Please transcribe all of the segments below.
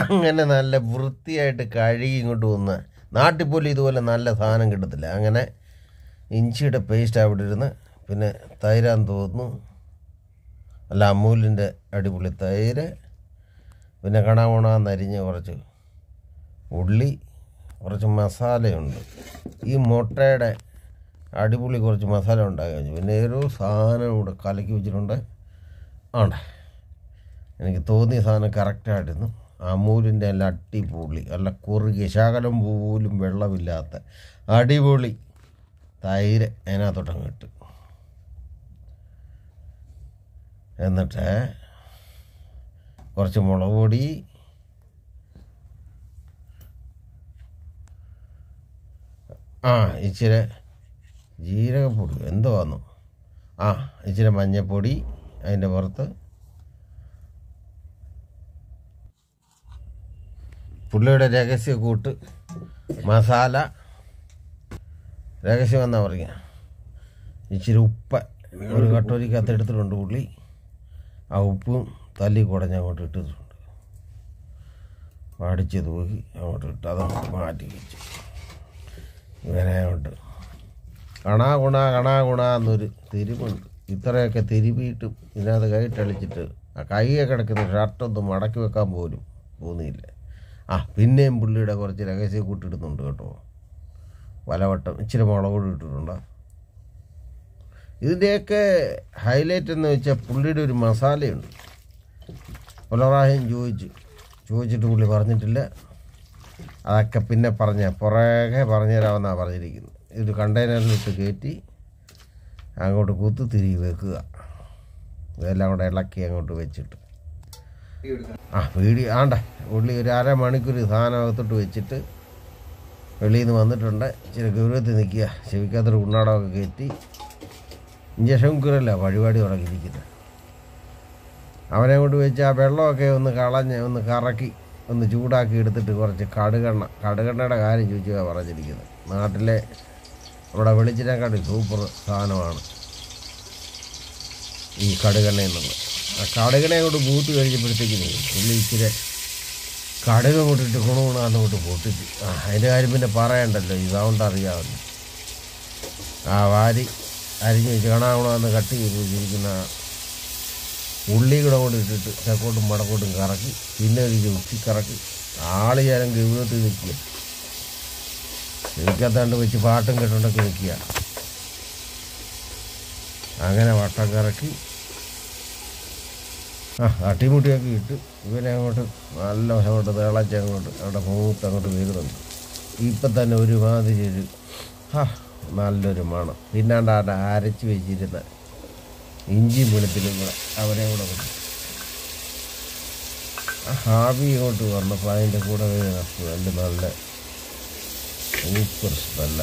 അങ്ങനെ നല്ല വൃത്തിയായിട്ട് കഴുകി ഇങ്ങോട്ട് വന്ന് നാട്ടിൽ പോലും ഇതുപോലെ നല്ല സാധനം കിട്ടത്തില്ല. അങ്ങനെ ഇഞ്ചിയുടെ പേസ്റ്റ് അവിടെ ഇരുന്ന് പിന്നെ തൈരാൻ തോന്നുന്നു. അല്ല അമൂലിന്റെ അടിപൊളി തൈര്. പിന്നെ കണാകുണാന്ന് അരിഞ്ഞ് കുറച്ച് ഉള്ളി കുറച്ച് മസാലയുണ്ട്. ഈ മുട്ടയുടെ അടിപൊളി കുറച്ച് മസാല ഉണ്ടാക്കി പിന്നെ ഒരു സാധനം ഇവിടെ കലക്കി വെച്ചിട്ടുണ്ട്. ആണ്? എനിക്ക് തോന്നിയ സാധനം കറക്റ്റായിരുന്നു അമൂലിന്റെ നല്ല അടിപൊളി നല്ല കുറുകിയ ശകലം പോലും വെള്ളമില്ലാത്ത അടിപൊളി തൈര് അതിനകത്തോട്ടങ്ങ് ഇട്ട്. എന്നിട്ട് കുറച്ച് മുളക് പൊടി ആ ഇച്ചിരി ജീരകപ്പൊടി എന്തോ വന്നു ആ ഇച്ചിരി മഞ്ഞൾപ്പൊടി അതിന്റെ പുറത്ത് പുള്ളിയുടെ രഹസ്യ കൂട്ട് മസാല രഹസ്യം എന്നാ പറയുക. ഇച്ചിരി ഉപ്പ് ഒരു കട്ടോരിക്കകത്ത് എടുത്തിട്ടുണ്ട് പുള്ളി. ആ ഉപ്പും തല്ലി കുടഞ്ഞ് അങ്ങോട്ട് ഇട്ടിട്ടുണ്ട്. അടിച്ച് തൂക്കി അങ്ങോട്ട് ഇട്ട് അത് മാറ്റി വെച്ചു. ഇങ്ങനെ അങ്ങോട്ട്. കണാ ഗുണ കണാ ഗുണ എന്നൊരു തിരിവുണ്ട് ഇത്രയൊക്കെ തിരുവിയിട്ടും ഇതിനകത്ത് കൈ തെളിച്ചിട്ട് ആ കൈയെ കിടക്കുന്ന ഷർട്ടൊന്നും മടക്കി വെക്കാൻ പോലും തോന്നിയില്ല ആ പിന്നെയും പുള്ളിയുടെ കുറച്ച് രഹസ്യ കൂട്ടിടുന്നുണ്ട് കേട്ടോ. വലവട്ടം ഇച്ചിരി മുളക് ഇട്ടിട്ടുണ്ട്. ഇതിന്റെയൊക്കെ ഹൈലൈറ്റ് എന്ന് വെച്ചാൽ പുള്ളിയുടെ ഒരു മസാലയുണ്ട്. പുലറായും ചോദിച്ചു. ചോദിച്ചിട്ട് പുള്ളി പറഞ്ഞിട്ടില്ല. അതൊക്കെ പിന്നെ പറഞ്ഞ പുറകെ പറഞ്ഞുതരാമെന്നാണ് പറഞ്ഞിരിക്കുന്നത്. ഇത് കണ്ടെയ്നറിലിട്ട് കയറ്റി അങ്ങോട്ട് കൂത്ത് തിരികെ വെക്കുക. ഇതെല്ലാം കൂടെ ഇളക്കി അങ്ങോട്ട് വെച്ചിട്ട്. ആ വീടി ആണ്ട. ഉള്ളി ഒരു അരമണിക്കൂർ സാധനം അകത്തോട്ട് വെച്ചിട്ട് വെളിയിൽ നിന്ന് വന്നിട്ടുണ്ട്. ഇച്ചിരി ഗൗരവത്തിൽ നിൽക്കുക. ചെവിക്കകത്തൊരു ഉണ്ണാടമൊക്കെ കയറ്റി ഇഞ്ചക്ഷൻ കുക്കറല്ല വഴിപാടി തുടങ്ങിയിരിക്കുന്നത്. അവനെ കൊണ്ട് വെച്ച് ആ വെള്ളമൊക്കെ ഒന്ന് കളഞ്ഞ് ഒന്ന് കറക്കി ഒന്ന് ചൂടാക്കി എടുത്തിട്ട് കുറച്ച് കടുകെണ്ണ. കടുകെണ്ണയുടെ കാര്യം ചോദിച്ചാൽ പറഞ്ഞിരിക്കുന്നത്. നാട്ടിലെ നമ്മുടെ വെളിച്ചിനെക്കാട്ടി സൂപ്പർ സാധനമാണ് ഈ കടുകെണ്ണ എന്നുള്ളത്. ആ കടുകെണ്ണ അങ്ങോട്ട് പൂത്ത് കഴിഞ്ഞപ്പോഴത്തേക്കിന് പുള്ളി ഇച്ചിരി കടുക് കൊണ്ടിട്ട് ഗുണഗുണാന്ന് കൊണ്ട് പൊട്ടിച്ച്. ആ അതിന്റെ കാര്യം പിന്നെ പറയണ്ടല്ലോ ഇതാവണ്ട അറിയാമല്ലോ ആ വാരി അരിഞ്ഞ് വെച്ച് കട്ട് ചെയ്ത് വെച്ചിരിക്കുന്ന ഉള്ളി കൂടെ കൊണ്ട് ഇട്ടിട്ട് തെക്കോട്ടും വടക്കോട്ടും കറക്കി പിന്നെ ഒരു ചുറ്റി കറക്കി. ആൾ ഞാൻ ഗൗരവത്തിൽ നിൽക്കുക. എനിക്കത്താണ്ട് വെച്ച് പാട്ടും കെട്ടുണ്ടൊക്കെ നിൽക്കുക. അങ്ങനെ വട്ടം കറക്കി ആ തട്ടിമുട്ടിയൊക്കെ ഇട്ട് ഇവനെ അങ്ങോട്ട് നല്ല വശം അങ്ങോട്ട് തിളച്ച് അങ്ങോട്ട് അവിടെ മൂത്ത് അങ്ങോട്ട് വീഴുന്നുണ്ട്. ഇപ്പം തന്നെ ഒരുമാതിരി ഒരു ഹാ നല്ലൊരു മണം. പിന്നാണ്ട് അവിടെ അരച്ച് വെച്ചിരുന്ന ഇഞ്ചി വെളുപ്പിലും കൂടെ അവരെ കൂടെ കൊടുക്കും ഹാബി ഇങ്ങോട്ട് വന്നപ്പോൾ അതിന്റെ കൂടെ സ്മെല്ല് നല്ല സൂപ്പർ സ്മെല്ല.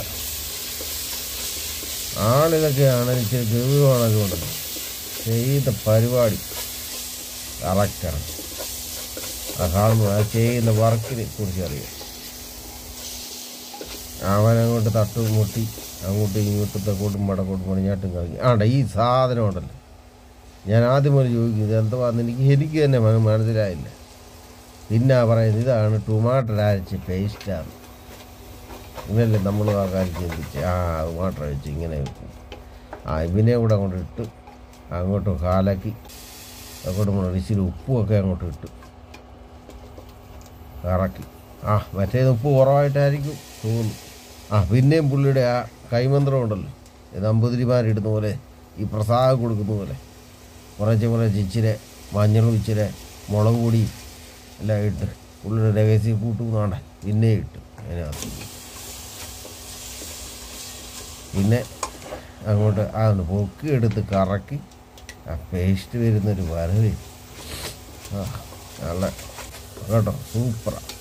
ആളിതൊക്കെയാണ് ഇച്ചിരി ഗൗരവമാണൊക്കെ കൊണ്ടത് ചെയ്ത പരിപാടി. കറക്റ്റാണ് ആ ആ ചെയ്യുന്ന വർക്കിനെ കുറിച്ച് അറിയാം. അവനങ്ങോട്ട് തട്ടും മുട്ടി അങ്ങോട്ടും ഇങ്ങോട്ടും തെക്കോട്ടും വടക്കോട്ടും പണിഞ്ഞാട്ടും കളഞ്ഞു. ആണ്ട ഈ സാധനം ഉണ്ടല്ലോ. ഞാൻ ആദ്യം ഒരു ചോദിക്കും ഇത് എന്തുവാന്ന് എനിക്ക് എനിക്ക് തന്നെ മന- മനസ്സിലായില്ല. പിന്നെ പറയുന്നത് ഇതാണ് ടൊമാറ്റോ അരച്ച് പേസ്റ്റാണ് ഇങ്ങനല്ലേ നമ്മൾ ആ കാര്യം ചിന്തിച്ച്? ആ ടൊമാറ്റോ വെച്ച് ഇങ്ങനെ വെക്കും. ആ ഇവനെ കൂടെ അങ്ങോട്ട് ഇട്ട് അങ്ങോട്ട് കാലക്കി. അങ്ങോട്ട് നമ്മൾ ഇച്ചിരി ഉപ്പുമൊക്കെ അങ്ങോട്ട് ഇട്ട്. കറക്കി. ആ മറ്റേത് ഉപ്പ് കുറവായിട്ടായിരിക്കും തോന്നുന്നു. ആ പിന്നെയും പുള്ളിയുടെ ആ കൈമന്ത്രം ഉണ്ടല്ലോ. നമ്പൂതിരിമാരിടുന്ന പോലെ ഈ പ്രസാദം കൊടുക്കുന്ന പോലെ. കുറച്ച് കുറച്ച് ഇച്ചിരി മഞ്ഞളും ഇച്ചിരി മുളക് പൊടി എല്ലാം ഇട്ട് പുള്ളിയുടെ രഹസ്യ കൂട്ടുന്നാണ്ട് പിന്നെ ഇട്ട് അതിനകത്ത്. പിന്നെ അങ്ങോട്ട് ആ പൊക്കി എടുത്ത് കറക്കി ആ പേസ്റ്റ് വരുന്നൊരു വരവ്. ആ നല്ല കേട്ടോ സൂപ്പറാണ്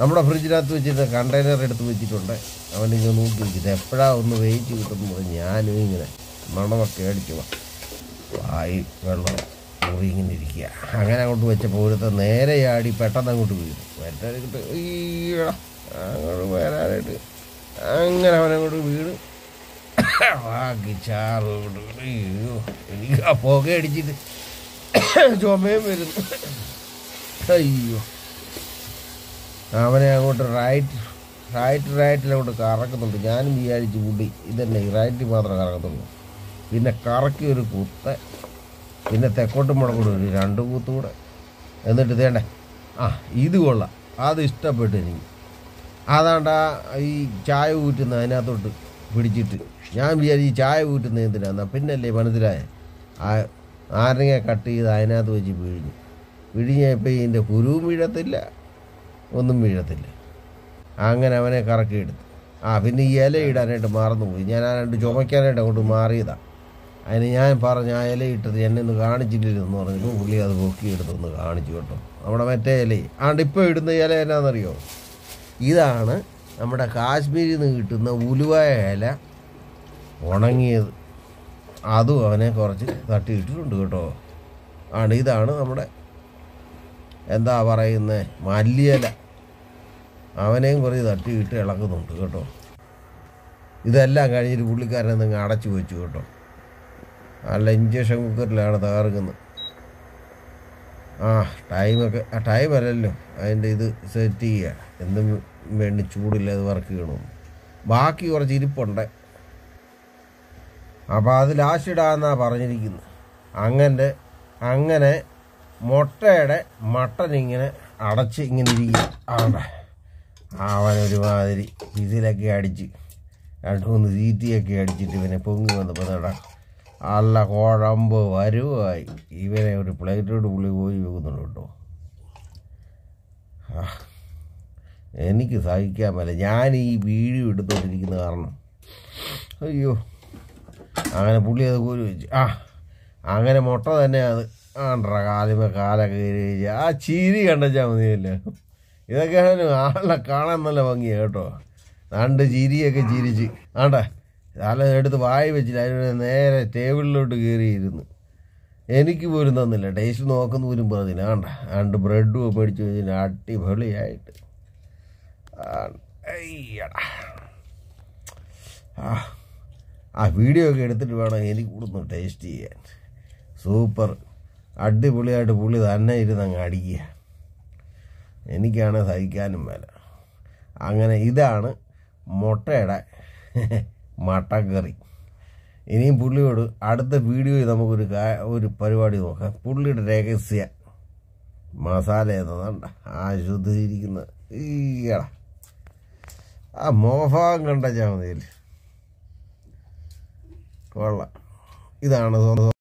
നമ്മുടെ ഫ്രിഡ്ജിനകത്ത് വെച്ചിട്ട് കണ്ടെയ്നർ എടുത്ത് വെച്ചിട്ടുണ്ട്. അവൻ ഇങ്ങനെ നോക്കി വെച്ചിട്ട് എപ്പോഴാണ് ഒന്ന് വെയിറ്റ് കിട്ടുമ്പോൾ ഞാനും ഇങ്ങനെ മണമൊക്കെ അടിച്ചു വായി വെള്ളം മുറി ഇങ്ങനെ ഇരിക്കുക. അങ്ങനെ അങ്ങോട്ട് വെച്ചപ്പോൾ ഒരുത്ത നേരെ ആടി പെട്ടെന്ന് അങ്ങോട്ട് വീണു. പെട്ടെന്ന് ഈടാ അങ്ങോട്ട് വരാനായിട്ട്. അങ്ങനെ അവനങ്ങോട്ട് ബാക്കി അയ്യോ എനിക്ക് ആ അടിച്ചിട്ട് ചുമയും വരുന്നു. അയ്യോ. അവനെ അങ്ങോട്ട് റൈറ്റ് റൈറ്റ് റൈറ്റിലോട്ട് കറക്കുന്നുണ്ട്. ഞാനും വിചാരിച്ച് കൂടി ഇതന്നെ റൈറ്റിൽ മാത്രമേ കറക്കത്തുള്ളൂ. പിന്നെ കറക്കി ഒരു കുത്ത് പിന്നെ തെക്കോട്ടും മുടക്കൂടെ ഒരു രണ്ട് കൂത്തുകൂടെ എന്നിട്ട് തേണ്ടേ ആ ഇത് കൊള്ളാം. അത് ഇഷ്ടപ്പെട്ടു എനിക്ക്. അതാണ്ടാ ഈ ചായ ഊറ്റുന്ന അതിനകത്തോട്ട്. പിടിച്ചിട്ട്. ഞാൻ വിചാരിച്ച് ചായ വീട്ടിൽ എന്തിനാന്നാ? പിന്നല്ലേ മനസ്സിലായ ആ നാരങ്ങ കട്ട് ചെയ്ത് അതിനകത്ത് വെച്ച് പിഴിഞ്ഞു. പിഴിഞ്ഞപ്പോൾ ഇതിന്റെ കുരുവും വീഴത്തില്ല ഒന്നും വീഴത്തില്ല. അങ്ങനെ അവനെ കറക്കിയെടുത്തു ആ പിന്നെ ഈ ഇല ഇടാനായിട്ട് മറന്നുപോയി. ഞാൻ ആ രണ്ട് ചുമയ്ക്കാനായിട്ട് അങ്ങോട്ട് മാറിയതാണ് അതിന് ഞാൻ പറഞ്ഞു ആ ഇല ഇട്ടത് എന്നെ ഒന്ന് കാണിച്ചിട്ടില്ലെന്ന് പറഞ്ഞപ്പോൾ പുള്ളി അത് പൊക്കിയെടുത്തൊന്ന് കാണിച്ചു കേട്ടോ. നമ്മുടെ മറ്റേ ഇല ആണ്ട് ഇപ്പോൾ ഇടുന്ന ഇല എന്നാണെന്നറിയോ ഇതാണ് നമ്മുടെ കാശ്മീരിൽ നിന്ന് കിട്ടുന്ന ഉലുവായ ഇല ഉണങ്ങിയത്. അതും അവനെ കുറച്ച് തട്ടിയിട്ടിട്ടുണ്ട് കേട്ടോ. ആണ് ഇതാണ് നമ്മുടെ എന്താ പറയുന്നത് മല്ലിയില. അവനെയും കുറേ തട്ടിയിട്ട് ഇളക്കുന്നുണ്ട് കേട്ടോ. ഇതെല്ലാം കഴിഞ്ഞിട്ട് പുള്ളിക്കാരനെ നിങ്ങൾ അടച്ചു വെച്ചു കേട്ടോ. അല്ല ഇഞ്ചക്ഷൻ കുക്കറിലാണ് തകർക്കുന്നത്. ആ ടൈമൊക്കെ ആ ടൈം അല്ലല്ലോ. അതിന്റെ ഇത് സെറ്റ് ചെയ്യുക. എന്തും വേണ്ടി ചൂടില്ലാതെ വർക്ക് ചെയ്യണം? ബാക്കി കുറച്ച് ഇരിപ്പുണ്ട്. അപ്പോൾ അത് ലാസ്റ്റ് ഇടാന്നാണ് പറഞ്ഞിരിക്കുന്നത് അങ്ങനെ അങ്ങനെ മുട്ടയുടെ മട്ടൻ ഇങ്ങനെ അടച്ച് ഇങ്ങനെ ഇരിക്കുക ആണ്ടെ അവനൊരുമാതിരി ഇതിലൊക്കെ അടിച്ച് രണ്ട് മൂന്ന് തീറ്റിയൊക്കെ അടിച്ചിട്ട് ഇവനെ പൊങ്ങി വന്നപ്പോൾ നേടാ നല്ല കുഴമ്പ് വരുവായി. ഇവനെ ഒരു പ്ലേറ്റോട് പുള്ളി പോയി വെക്കുന്നുണ്ട് കേട്ടോ. ആ, എനിക്ക് സഹിക്കാൻ പറ്റില്ല. ഞാൻ ഈ വീഡിയോ എടുത്തോണ്ടിരിക്കുന്ന കാരണം. അയ്യോ. അങ്ങനെ പുള്ളി അത് കോരി വെച്ചു. ആ അങ്ങനെ മുട്ട തന്നെ അത് ആണ്ട്ര കാലിമ കാലൊക്കെ കയറി ആ ചീരി കണ്ടാൽ മതിയല്ലോ. ഇതൊക്കെയാണ് ആളെ കാണാൻ നല്ല ഭംഗിയാണ് കേട്ടോ. രണ്ട് ചിരിയൊക്കെ ചിരിച്ച്. ആണ്ട തല എടുത്ത് വായി വെച്ചിട്ട് അതിന് നേരെ ടേബിളിലോട്ട് കയറിയിരുന്നു എനിക്ക് പോലും തന്നില്ല. ടേസ്റ്റ് നോക്കുന്ന പോലും പറഞ്ഞില്ല. ആണ്ട രണ്ട് ബ്രെഡും മേടിച്ച് വെച്ചിട്ട് അടിപൊളിയായിട്ട്. ആ, വീഡിയോ ഒക്കെ എടുത്തിട്ട് വേണം എനിക്ക് കൂടുന്നു ടേസ്റ്റ് ചെയ്യാൻ. സൂപ്പർ അടിപൊളിയായിട്ട് പുള്ളി തന്നെ ഇരുന്ന് അങ്ങ് അടിക്കുക. എനിക്കാണ് സഹിക്കാനും മേല. അങ്ങനെ ഇതാണ് മുട്ടയുടെ മട്ടക്കറി. ഇനിയും പുള്ളിയോട് അടുത്ത വീഡിയോയിൽ നമുക്കൊരു ഒരു പരിപാടി നോക്കാം. പുള്ളിയുടെ രഹസ്യ മസാല എന്നതാണ്ട ആശുദ്ധിയിരിക്കുന്ന ഈയടാ. ആ മോഭാഗം കണ്ട ചാമതിയിൽ കൊള്ളാം. ഇതാണ് സ്വന്തം